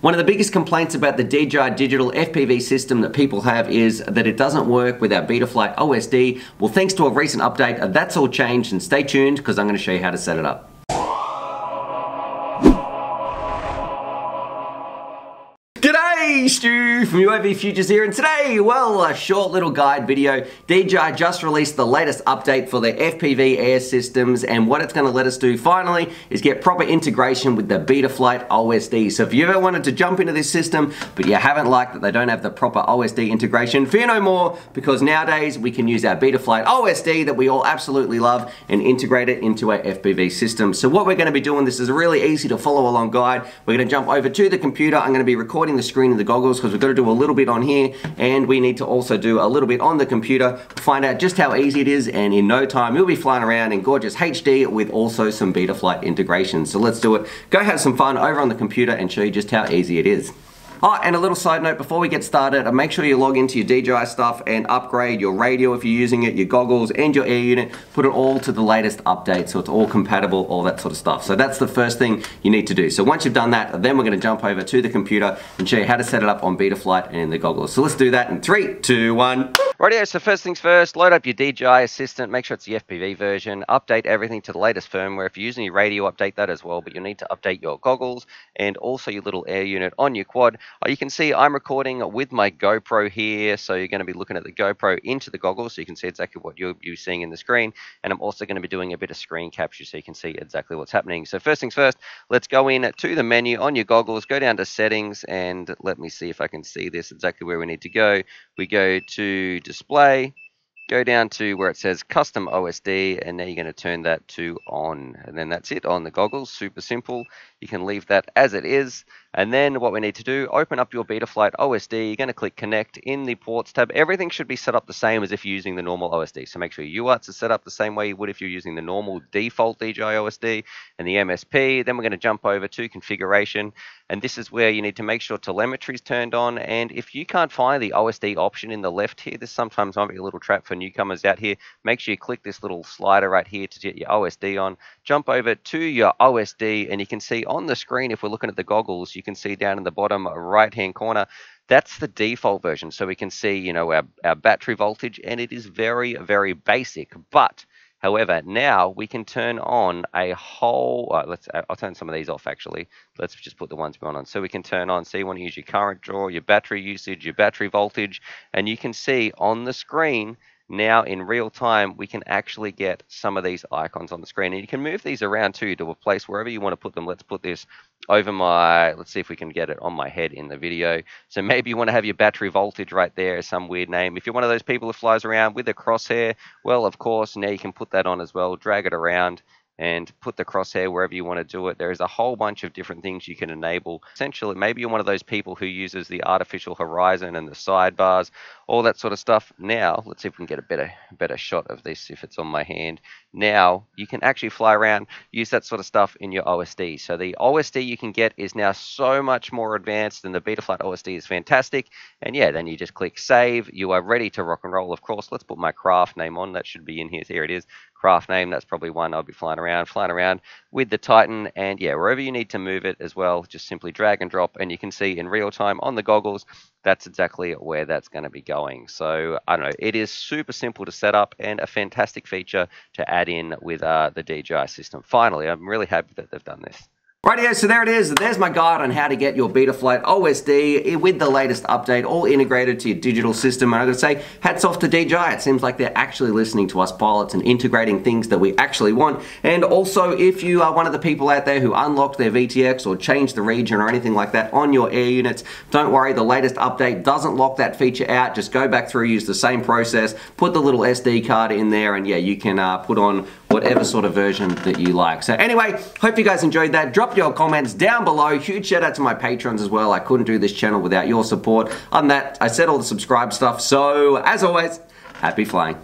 One of the biggest complaints about the DJI Digital FPV system that people have is that it doesn't work with our Betaflight OSD. Well, thanks to a recent update, that's all changed and stay tuned because I'm going to show you how to set it up. From UAV Futures here, and today, well, a short little guide video. DJI just released the latest update for their FPV air systems, and what it's going to let us do finally is get proper integration with the Betaflight OSD. So if you ever wanted to jump into this system, but you haven't liked that they don't have the proper OSD integration, fear no more, because nowadays we can use our Betaflight OSD that we all absolutely love and integrate it into our FPV system. So what we're going to be doing, this is a really easy to follow along guide. We're going to jump over to the computer. I'm going to be recording the screen of the goggles because we've got to do a little bit on here and we need to also do a little bit on the computer find out just how easy it is and in no time you'll be flying around in gorgeous HD with also some Betaflight integration. So let's do it. Go have some fun over on the computer and show you just how easy it is. Oh, and a little side note before we get started, uh, make sure you log into your DJI stuff and upgrade your radio if you're using it, your goggles and your air unit. Put it all to the latest update so it's all compatible, all that sort of stuff. So that's the first thing you need to do. So once you've done that, then we're gonna jump over to the computer and show you how to set it up on Betaflight and the goggles. So let's do that in three, two, one. Rightio, so first things first, load up your DJI Assistant, make sure it's the FPV version, update everything to the latest firmware. If you're using your radio, update that as well, but you'll need to update your goggles and also your little air unit on your quad. Uh, you can see I'm recording with my GoPro here, so you're going to be looking at the GoPro into the goggles, so you can see exactly what you're seeing in the screen, and I'm also going to be doing a bit of screen capture so you can see exactly what's happening. So first things first, let's go in to the menu on your goggles, go down to settings, and let me see if I can see this exactly where we need to go. We go to display, go down to where it says custom OSD and now you're going to turn that to on and then that's it on the goggles super simple you can leave that as it is and then what we need to do open up your Betaflight OSD you're going to click connect in the ports tab. Everything should be set up the same as if you're using the normal OSD so make sure your UARTs are set up the same way you would if you're using the normal default DJI OSD and the MSP then we're going to jump over to configuration. And this is where you need to make sure telemetry is turned on. And if you can't find the OSD option in the left here this sometimes might be a little trap for newcomers out here, make sure you click this little slider right here to get your OSD on. Jump over to your OSD and you can see on the screen, if we're looking at the goggles, you can see down in the bottom right hand corner, that's the default version. So we can see, you know, our, our battery voltage and it is very, very basic. But However, now we can turn on a whole, uh, let's, I'll turn some of these off actually. Let's just put the ones we want on. So we can turn on, so you want to use your current draw, your battery usage, your battery voltage, and you can see on the screen now in real time we can actually get some of these icons on the screen. And you can move these around too to a place wherever you want to put them. Let's put this over my let's see if we can get it on my head in the video. So maybe you want to have your battery voltage right there some weird name. If you're one of those people who flies around with a crosshair well of course now you can put that on as well drag it around and put the crosshair wherever you want to do it. There is a whole bunch of different things you can enable. Essentially, maybe you're one of those people who uses the artificial horizon and the sidebars, all that sort of stuff. Now, let's see if we can get a better better shot of this if it's on my hand. Now, you can actually fly around, use that sort of stuff in your OSD. So the OSD you can get is now so much more advanced than the Betaflight OSD is fantastic. And yeah, then you just click save. You are ready to rock and roll. Of course, let's put my craft name on. That should be in here. Here it is craft name. That's probably one I'll be flying around, flying around with the Titan. And yeah, wherever you need to move it as well, just simply drag and drop. And you can see in real time on the goggles, that's exactly where that's going to be going. So I don't know, it is super simple to set up and a fantastic feature to add in with uh, the DJI system. Finally, I'm really happy that they've done this. Rightio, so there it is. There's my guide on how to get your Betaflight OSD with the latest update, all integrated to your digital system. And I gotta say, hats off to DJI. It seems like they're actually listening to us pilots and integrating things that we actually want. And also, if you are one of the people out there who unlocked their VTX or changed the region or anything like that on your air units, don't worry, the latest update doesn't lock that feature out. Just go back through, use the same process, put the little SD card in there, and yeah, you can uh, put on whatever sort of version that you like. So anyway, hope you guys enjoyed that. Drop your comments down below. Huge shout out to my patrons as well. I couldn't do this channel without your support. On that, I said all the subscribe stuff. So as always, happy flying.